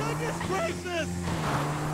goodness gracious!